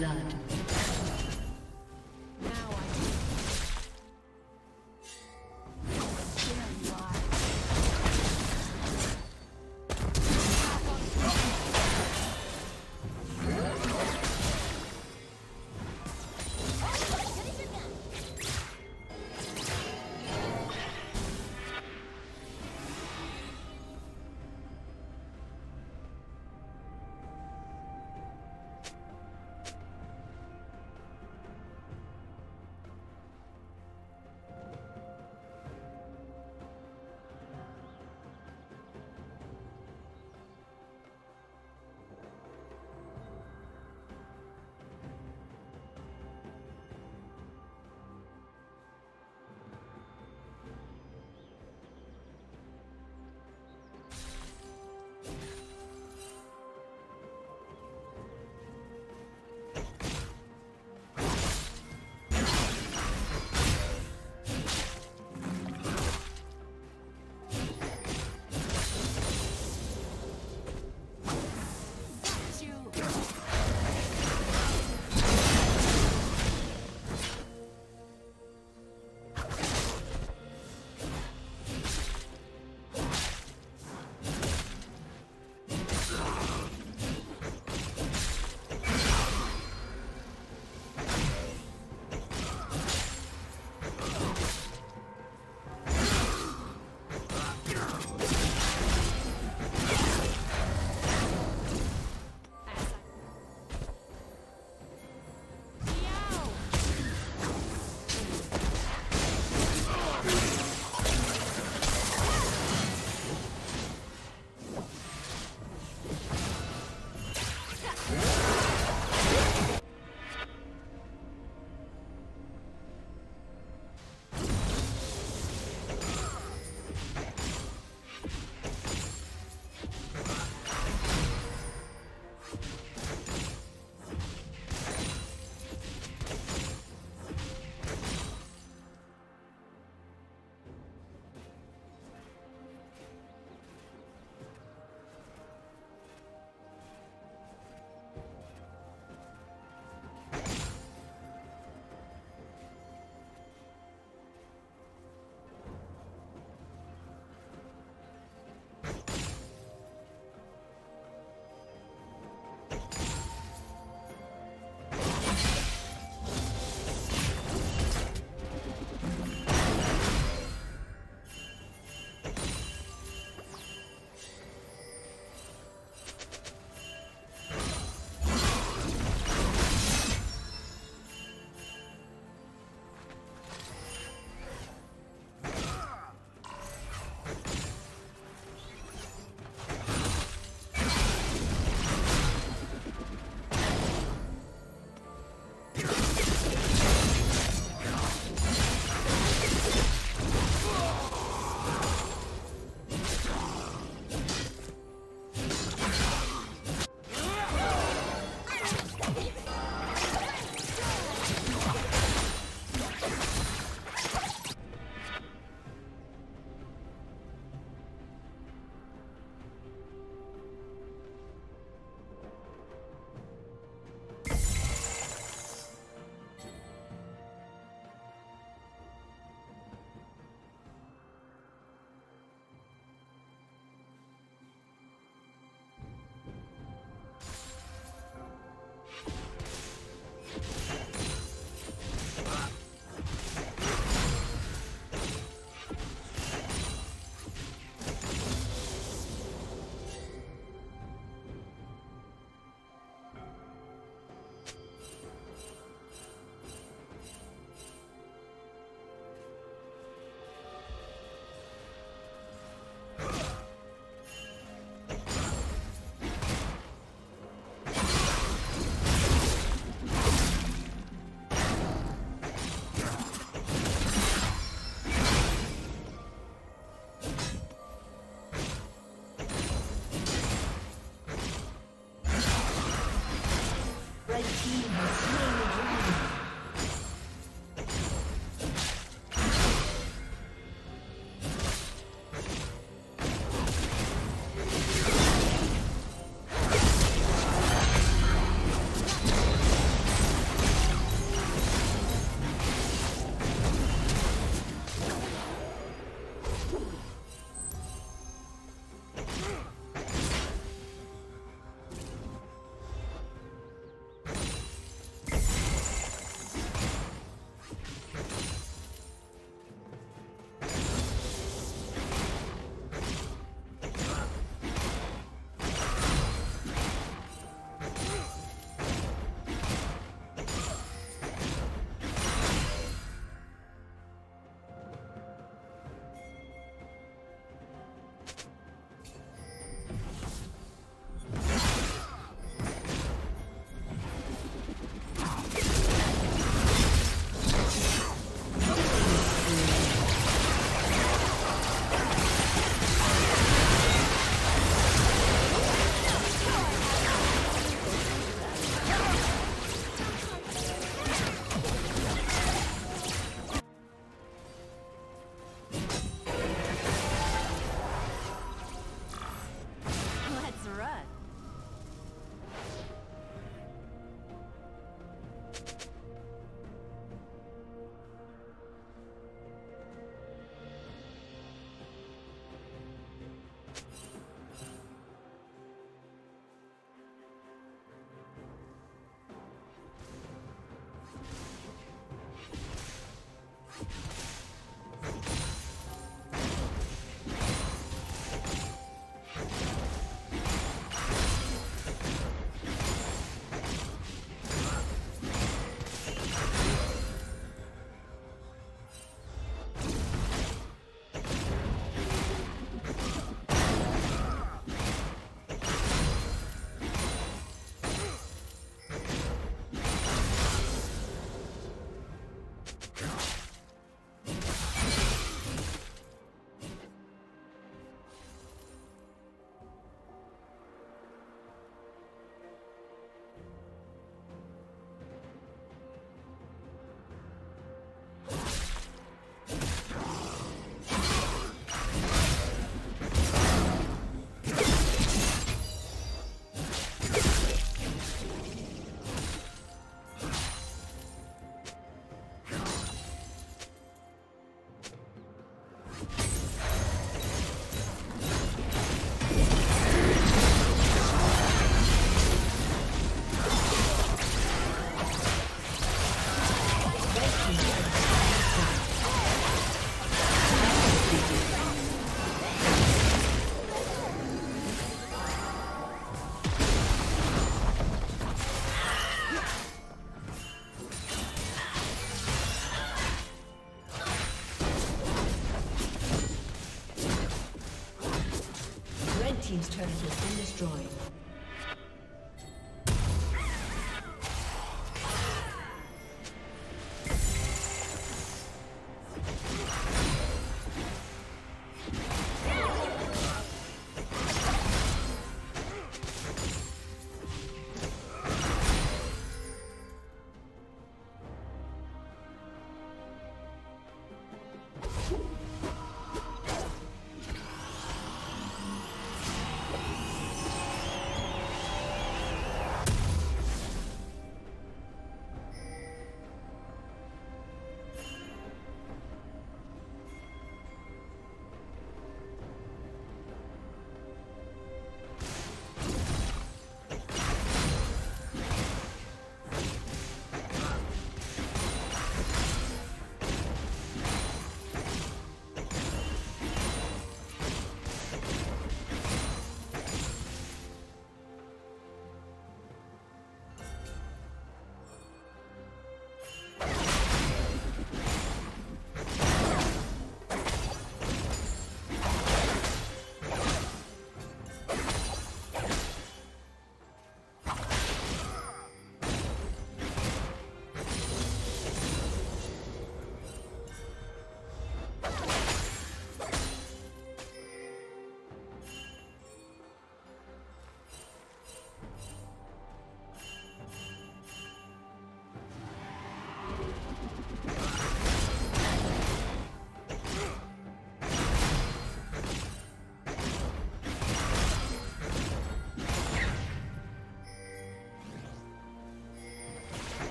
blood.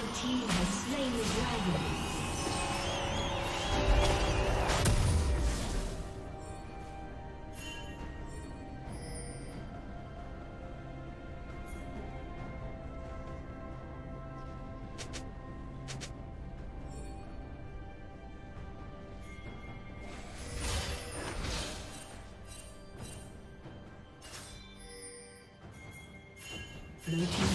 Blue Team's turret has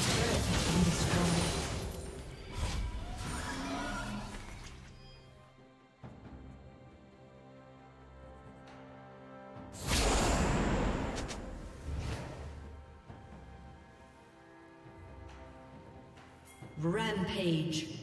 Rampage.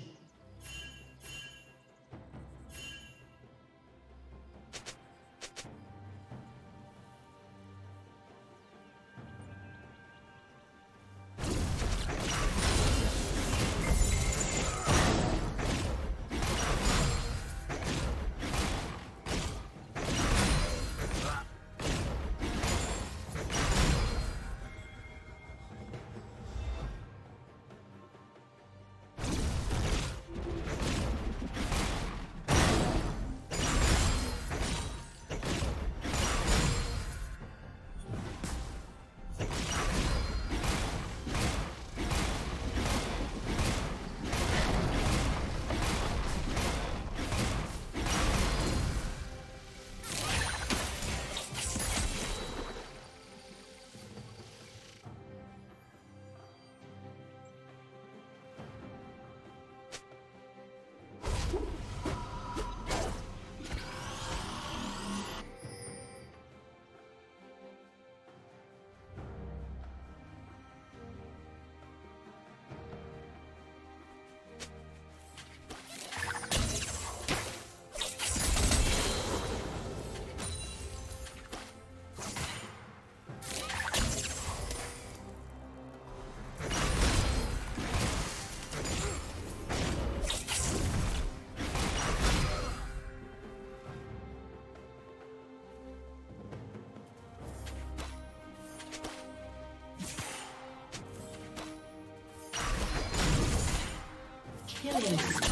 Killing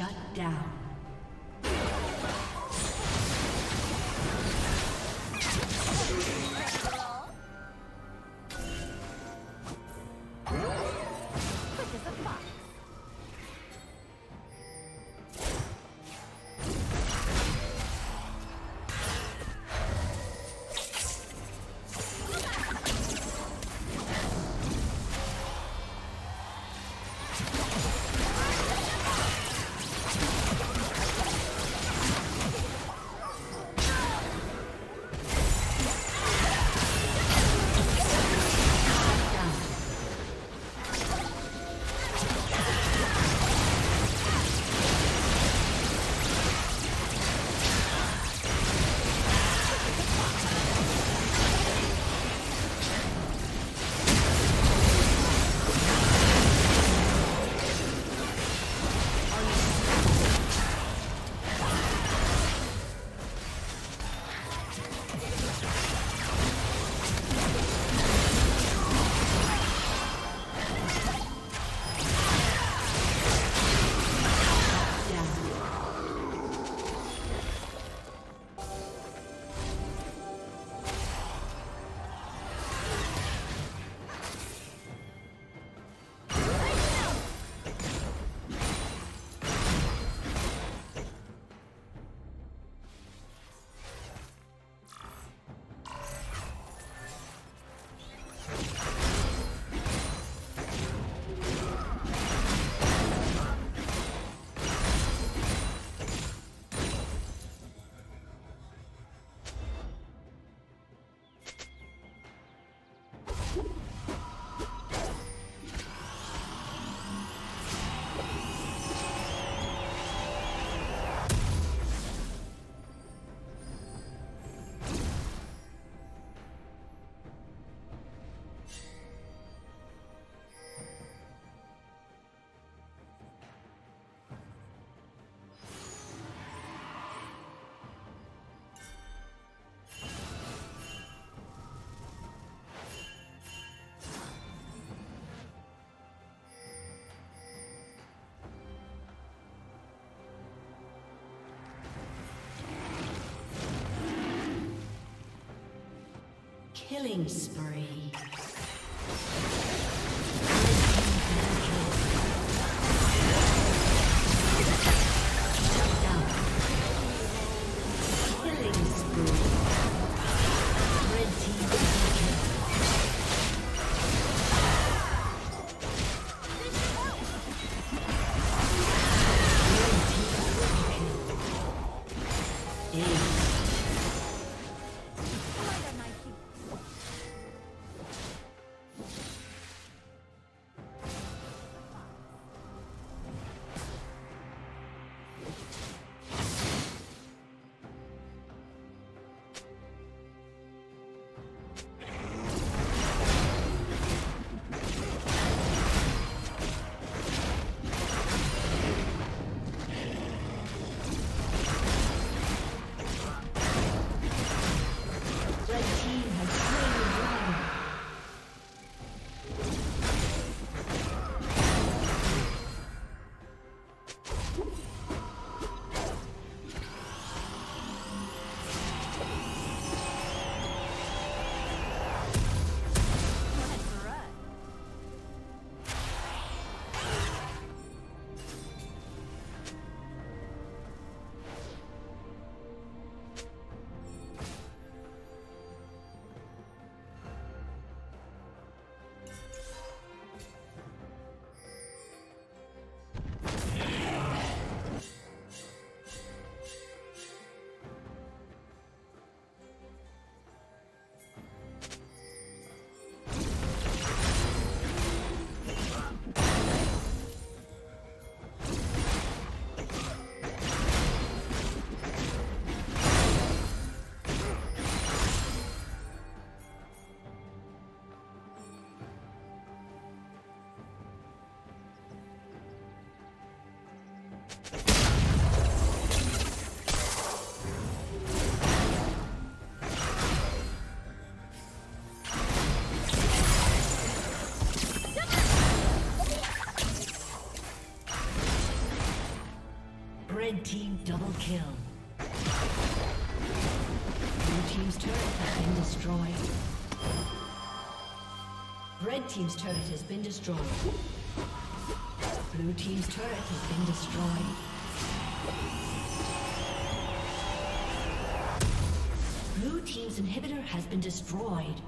Shut down. Killing spree. Red team double kill. Blue team's turret has been destroyed. Red team's turret has been destroyed. Blue team's turret has been destroyed. Blue team's inhibitor has been destroyed.